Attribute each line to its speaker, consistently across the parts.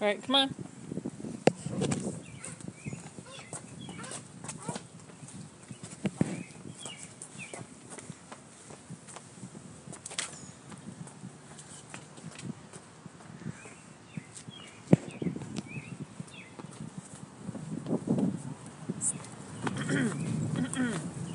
Speaker 1: All right, come on.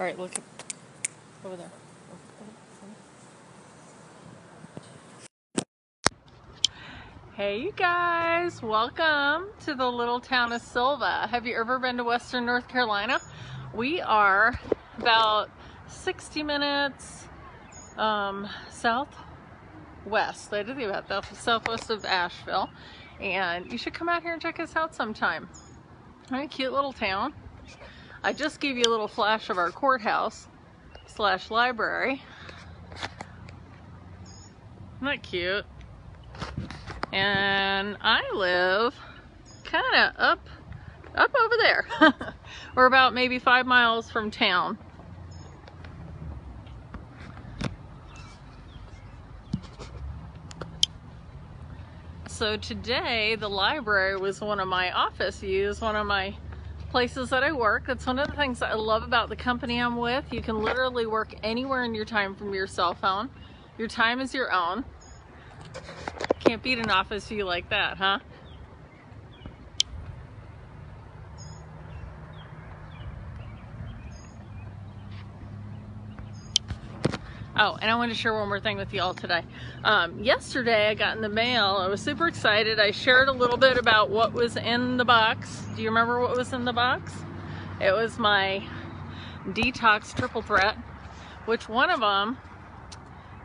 Speaker 1: All right, look over there. Hey, you guys, welcome to the little town of Sylva. Have you ever been to Western North Carolina? We are about 60 minutes um, southwest, I did about that, southwest of Asheville. And you should come out here and check us out sometime. Right, cute little town. I just gave you a little flash of our courthouse slash library. Isn't that cute? And I live kind of up, up over there. We're about maybe five miles from town. So today the library was one of my office views, one of my places that I work. That's one of the things I love about the company I'm with. You can literally work anywhere in your time from your cell phone. Your time is your own. Can't beat an office view like that, huh? Oh, and I wanted to share one more thing with y'all today. Um, yesterday, I got in the mail. I was super excited. I shared a little bit about what was in the box. Do you remember what was in the box? It was my detox triple threat, which one of them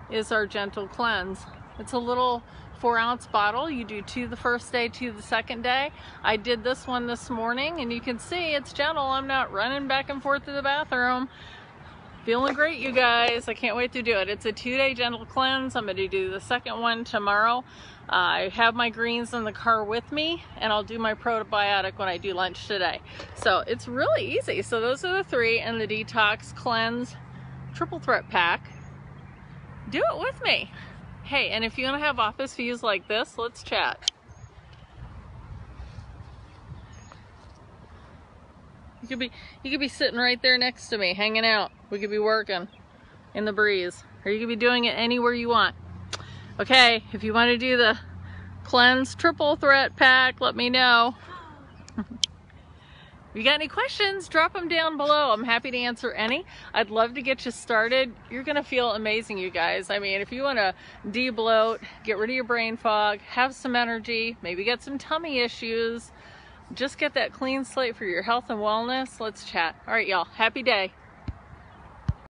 Speaker 1: is our gentle cleanse. It's a little four ounce bottle. You do two the first day, two the second day. I did this one this morning and you can see it's gentle. I'm not running back and forth to the bathroom. Feeling great, you guys. I can't wait to do it. It's a two-day gentle cleanse. I'm going to do the second one tomorrow. Uh, I have my greens in the car with me, and I'll do my probiotic when I do lunch today. So it's really easy. So those are the three, and the Detox Cleanse Triple Threat Pack. Do it with me. Hey, and if you want to have office views like this, let's chat. You could be you could be sitting right there next to me, hanging out. We could be working in the breeze. Or you could be doing it anywhere you want. Okay, if you want to do the cleanse triple threat pack, let me know. if you got any questions, drop them down below. I'm happy to answer any. I'd love to get you started. You're going to feel amazing, you guys. I mean, if you want to de-bloat, get rid of your brain fog, have some energy, maybe get some tummy issues, just get that clean slate for your health and wellness. Let's chat. All right, y'all. Happy day.